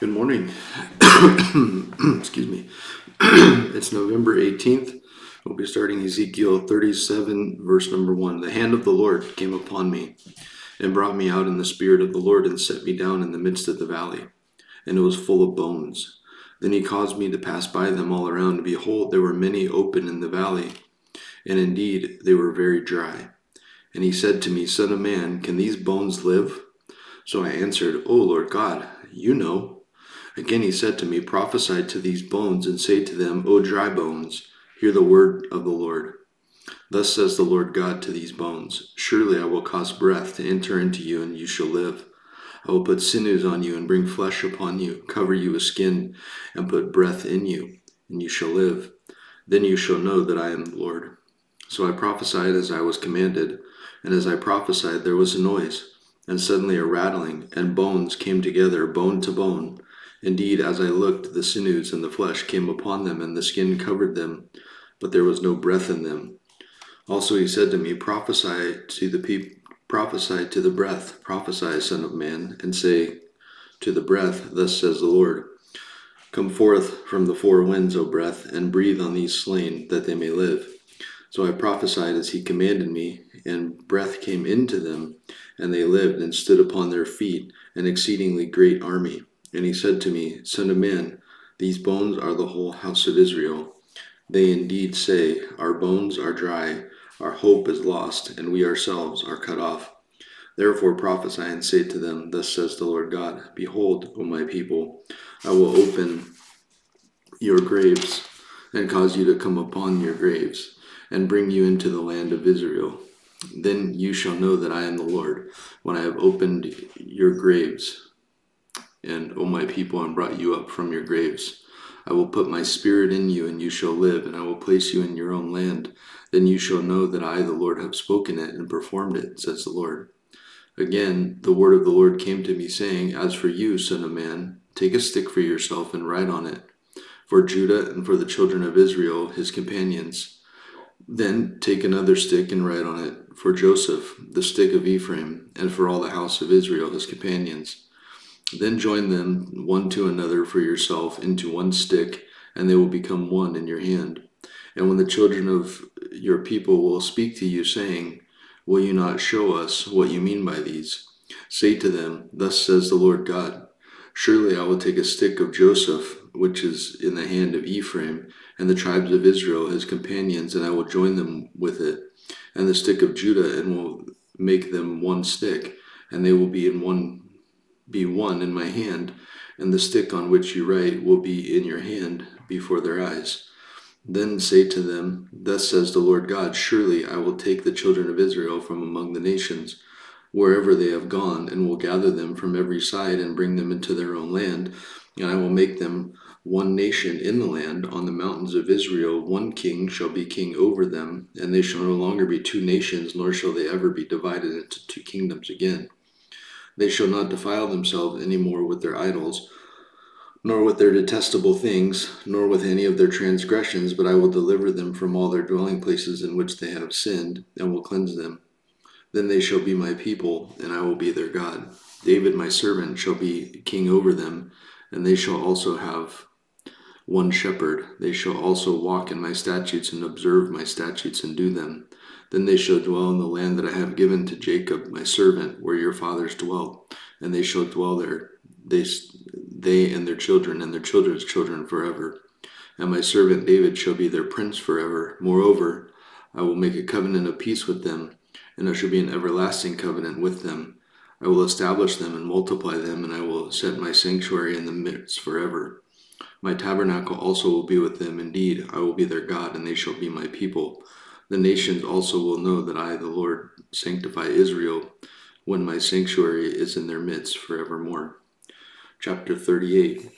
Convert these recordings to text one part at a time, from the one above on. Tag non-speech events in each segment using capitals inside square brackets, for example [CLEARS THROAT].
Good morning. [COUGHS] Excuse me. [COUGHS] it's November 18th. We'll be starting Ezekiel 37, verse number 1. The hand of the Lord came upon me and brought me out in the spirit of the Lord and set me down in the midst of the valley, and it was full of bones. Then he caused me to pass by them all around, and behold, there were many open in the valley, and indeed they were very dry. And he said to me, Son of man, can these bones live? So I answered, O Lord God, you know. Again he said to me, Prophesy to these bones, and say to them, O dry bones, hear the word of the Lord. Thus says the Lord God to these bones Surely I will cause breath to enter into you, and you shall live. I will put sinews on you, and bring flesh upon you, cover you with skin, and put breath in you, and you shall live. Then you shall know that I am the Lord. So I prophesied as I was commanded, and as I prophesied, there was a noise, and suddenly a rattling, and bones came together, bone to bone. Indeed, as I looked, the sinews and the flesh came upon them, and the skin covered them, but there was no breath in them. Also he said to me, Prophesy to the people, prophesy to the breath, prophesy, son of man, and say to the breath, Thus says the Lord. Come forth from the four winds, O breath, and breathe on these slain, that they may live. So I prophesied as he commanded me, and breath came into them, and they lived and stood upon their feet, an exceedingly great army. And he said to me, Son of man, these bones are the whole house of Israel. They indeed say, Our bones are dry, our hope is lost, and we ourselves are cut off. Therefore prophesy and say to them, Thus says the Lord God, Behold, O my people, I will open your graves and cause you to come upon your graves and bring you into the land of Israel. Then you shall know that I am the Lord when I have opened your graves and, O my people, and brought you up from your graves. I will put my spirit in you, and you shall live, and I will place you in your own land. Then you shall know that I, the Lord, have spoken it and performed it, says the Lord. Again, the word of the Lord came to me, saying, As for you, son of man, take a stick for yourself and write on it, for Judah and for the children of Israel, his companions. Then take another stick and write on it, for Joseph, the stick of Ephraim, and for all the house of Israel, his companions. Then join them one to another for yourself into one stick, and they will become one in your hand. And when the children of your people will speak to you, saying, Will you not show us what you mean by these? Say to them, Thus says the Lord God Surely I will take a stick of Joseph, which is in the hand of Ephraim, and the tribes of Israel, his companions, and I will join them with it, and the stick of Judah, and will make them one stick, and they will be in one be one in my hand, and the stick on which you write will be in your hand before their eyes. Then say to them, Thus says the Lord God, Surely I will take the children of Israel from among the nations, wherever they have gone, and will gather them from every side and bring them into their own land, and I will make them one nation in the land on the mountains of Israel. One king shall be king over them, and they shall no longer be two nations, nor shall they ever be divided into two kingdoms again. They shall not defile themselves any more with their idols, nor with their detestable things, nor with any of their transgressions, but I will deliver them from all their dwelling places in which they have sinned, and will cleanse them. Then they shall be my people, and I will be their God. David my servant shall be king over them, and they shall also have one shepherd. They shall also walk in my statutes and observe my statutes and do them. Then they shall dwell in the land that I have given to Jacob my servant, where your fathers dwell, and they shall dwell there, they, they and their children and their children's children forever. And my servant David shall be their prince forever. Moreover, I will make a covenant of peace with them, and there shall be an everlasting covenant with them. I will establish them and multiply them, and I will set my sanctuary in the midst forever. My tabernacle also will be with them. Indeed, I will be their God, and they shall be my people. The nations also will know that I, the Lord, sanctify Israel when my sanctuary is in their midst forevermore. Chapter 38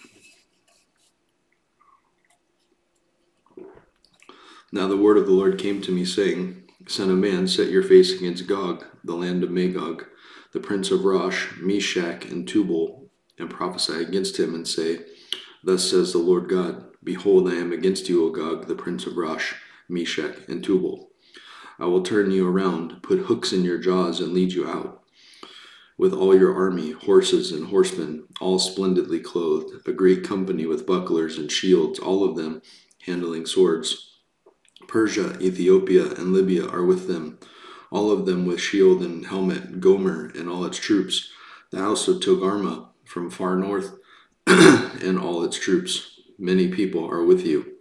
Now the word of the Lord came to me, saying, Son of man, set your face against Gog, the land of Magog, the prince of Rosh, Meshech, and Tubal, and prophesy against him, and say, Thus says the Lord God, Behold, I am against you, O Gog, the prince of Rosh Meshech, and Tubal. I will turn you around, put hooks in your jaws, and lead you out. with all your army, horses and horsemen, all splendidly clothed, a great company with bucklers and shields, all of them handling swords. Persia, Ethiopia, and Libya are with them, all of them with shield and helmet, Gomer and all its troops, the house of Togarmah from far north, [CLEARS THROAT] and all its troops. Many people are with you.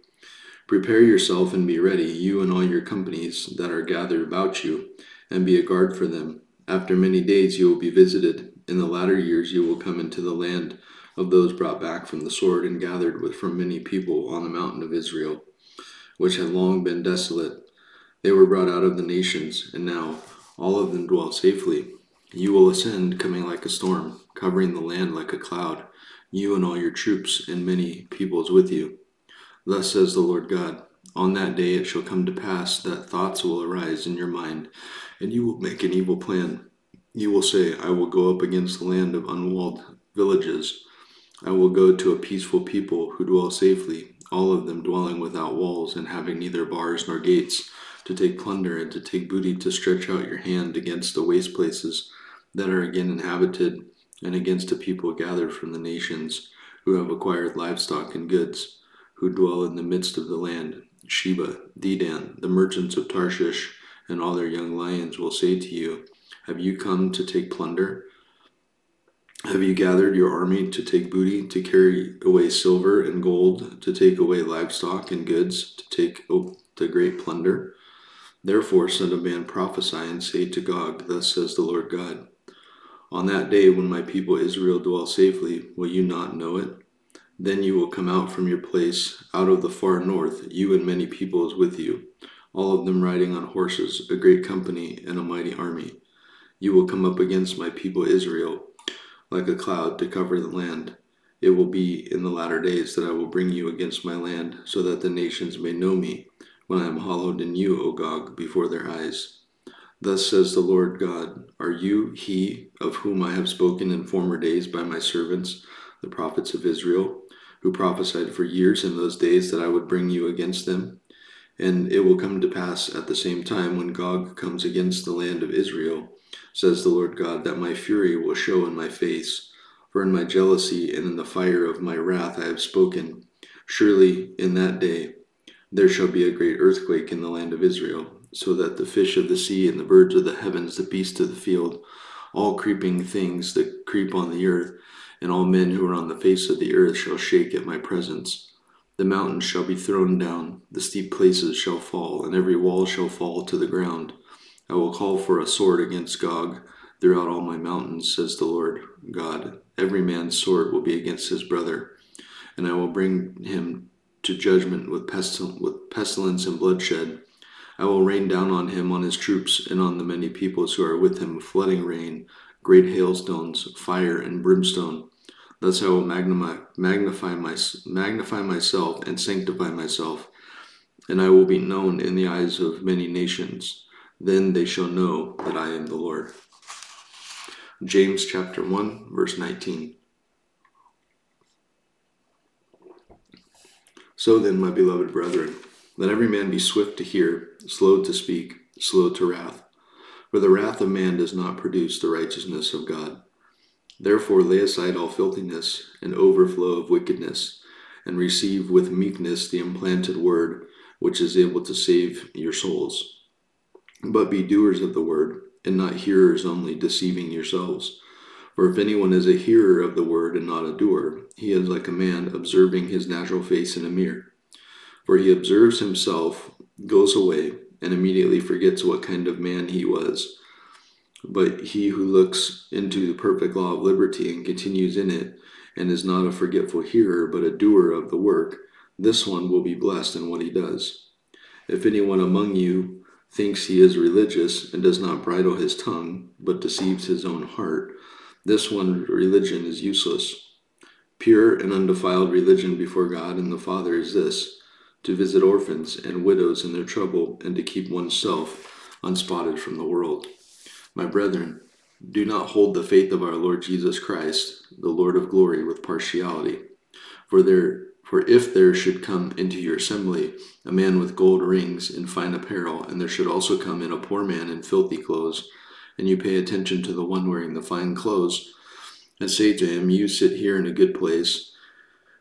Prepare yourself and be ready, you and all your companies that are gathered about you, and be a guard for them. After many days you will be visited. In the latter years you will come into the land of those brought back from the sword and gathered with from many people on the mountain of Israel, which had long been desolate. They were brought out of the nations, and now all of them dwell safely. You will ascend, coming like a storm, covering the land like a cloud, you and all your troops, and many peoples with you. Thus says the Lord God On that day it shall come to pass that thoughts will arise in your mind, and you will make an evil plan. You will say, I will go up against the land of unwalled villages. I will go to a peaceful people who dwell safely, all of them dwelling without walls and having neither bars nor gates to take plunder and to take booty, to stretch out your hand against the waste places that are again inhabited, and against a people gathered from the nations, who have acquired livestock and goods, who dwell in the midst of the land. Sheba, Dedan, the merchants of Tarshish, and all their young lions will say to you, Have you come to take plunder? Have you gathered your army to take booty, to carry away silver and gold, to take away livestock and goods, to take the great plunder? Therefore, Son of Man, prophesy and say to Gog, Thus says the Lord God On that day when my people Israel dwell safely, will you not know it? Then you will come out from your place, out of the far north, you and many peoples with you, all of them riding on horses, a great company and a mighty army. You will come up against my people Israel, like a cloud to cover the land. It will be in the latter days that I will bring you against my land, so that the nations may know me when I am hallowed in you, O Gog, before their eyes. Thus says the Lord God Are you he of whom I have spoken in former days by my servants, the prophets of Israel, who prophesied for years in those days that I would bring you against them? And it will come to pass at the same time when Gog comes against the land of Israel, says the Lord God, that my fury will show in my face. For in my jealousy and in the fire of my wrath I have spoken. Surely in that day there shall be a great earthquake in the land of Israel, so that the fish of the sea and the birds of the heavens, the beasts of the field, all creeping things that creep on the earth, and all men who are on the face of the earth shall shake at my presence. The mountains shall be thrown down, the steep places shall fall, and every wall shall fall to the ground. I will call for a sword against Gog throughout all my mountains, says the Lord God. Every man's sword will be against his brother, and I will bring him to judgment with, pestil- with pestilence and bloodshed. I will rain down on him, on his troops, and on the many peoples who are with him, flooding rain, great hailstones, fire, and brimstone. Thus I will magnify, magnify, my, magnify myself and sanctify myself, and I will be known in the eyes of many nations. Then they shall know that I am the Lord. James chapter 1, verse 19. So then, my beloved brethren, let every man be swift to hear, slow to speak, slow to wrath. For the wrath of man does not produce the righteousness of God. Therefore, lay aside all filthiness and overflow of wickedness, and receive with meekness the implanted word, which is able to save your souls. But be doers of the word, and not hearers only, deceiving yourselves. For if anyone is a hearer of the word and not a doer, he is like a man observing his natural face in a mirror. For he observes himself, goes away, and immediately forgets what kind of man he was. But he who looks into the perfect law of liberty and continues in it, and is not a forgetful hearer, but a doer of the work, this one will be blessed in what he does. If anyone among you thinks he is religious and does not bridle his tongue, but deceives his own heart, this one religion is useless. Pure and undefiled religion before God and the Father is this to visit orphans and widows in their trouble, and to keep oneself unspotted from the world. My brethren, do not hold the faith of our Lord Jesus Christ, the Lord of glory, with partiality. For there for if there should come into your assembly a man with gold rings and fine apparel, and there should also come in a poor man in filthy clothes, and you pay attention to the one wearing the fine clothes, and say to him, You sit here in a good place,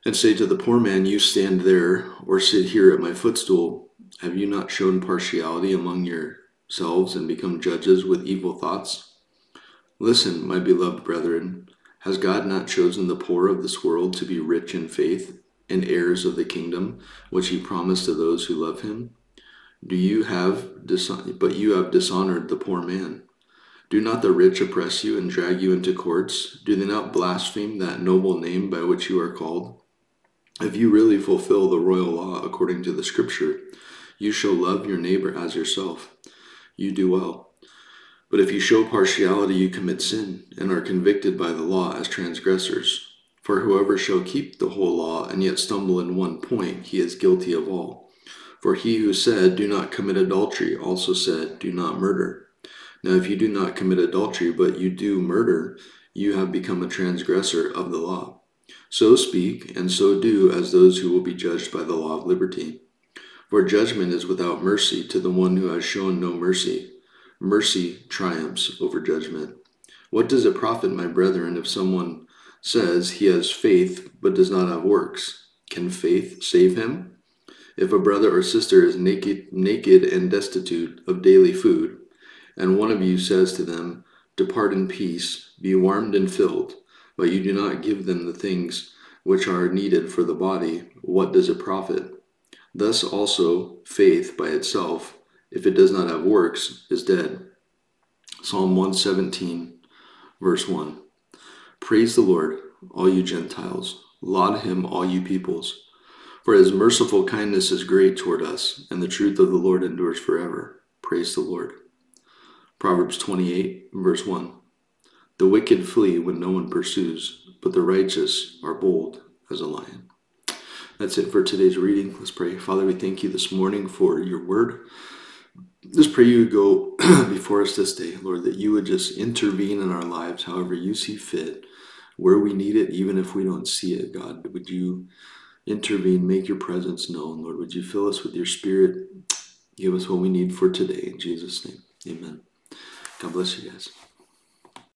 and say to the poor man, You stand there, or sit here at my footstool, have you not shown partiality among yourselves and become judges with evil thoughts? Listen, my beloved brethren, has God not chosen the poor of this world to be rich in faith and heirs of the kingdom which he promised to those who love him? Do you have but you have dishonored the poor man? Do not the rich oppress you and drag you into courts? Do they not blaspheme that noble name by which you are called? If you really fulfill the royal law according to the scripture, you shall love your neighbor as yourself. You do well. But if you show partiality, you commit sin and are convicted by the law as transgressors. For whoever shall keep the whole law and yet stumble in one point, he is guilty of all. For he who said, Do not commit adultery, also said, Do not murder. Now, if you do not commit adultery, but you do murder, you have become a transgressor of the law. So speak, and so do as those who will be judged by the law of liberty. For judgment is without mercy to the one who has shown no mercy. Mercy triumphs over judgment. What does it profit, my brethren, if someone says he has faith but does not have works? Can faith save him? If a brother or sister is naked, naked and destitute of daily food, and one of you says to them, Depart in peace, be warmed and filled, but you do not give them the things which are needed for the body, what does it profit? Thus also faith by itself, if it does not have works, is dead. Psalm 117, verse 1. Praise the Lord, all you Gentiles. Laud him, all you peoples. For his merciful kindness is great toward us, and the truth of the Lord endures forever. Praise the Lord. Proverbs 28, verse 1. The wicked flee when no one pursues, but the righteous are bold as a lion. That's it for today's reading. Let's pray. Father, we thank you this morning for your word. Just pray you would go [CLEARS THROAT] before us this day, Lord, that you would just intervene in our lives however you see fit, where we need it, even if we don't see it, God. Would you intervene, make your presence known, Lord? Would you fill us with your spirit? Give us what we need for today. In Jesus' name, amen. God bless you guys.